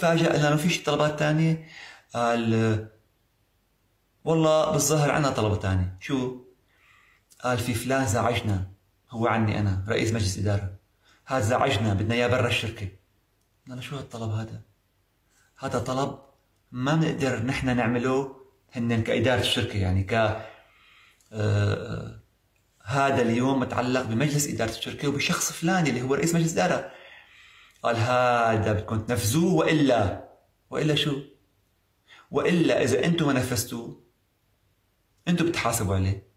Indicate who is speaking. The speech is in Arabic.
Speaker 1: تفاجأ إنه فيش طلبات تانية. قال والله بالظاهر عندنا طلب تاني شو؟ قال في فلان زعجنا. هو عني أنا رئيس مجلس إدارة. هذا زعجنا بدنا إياه برا الشركة. قلنا شو هالطلب هذا؟ هذا طلب ما بنقدر نحن نعمله هن كإدارة الشركة. يعني ك آه، هذا اليوم متعلق بمجلس إدارة الشركة وبشخص فلاني اللي هو رئيس مجلس إدارة. قال هذا بدكم تنفذوه وإلا وإلا شو؟ وإلا إذا أنتم ما نفذتوه أنتم بتحاسبوا عليه.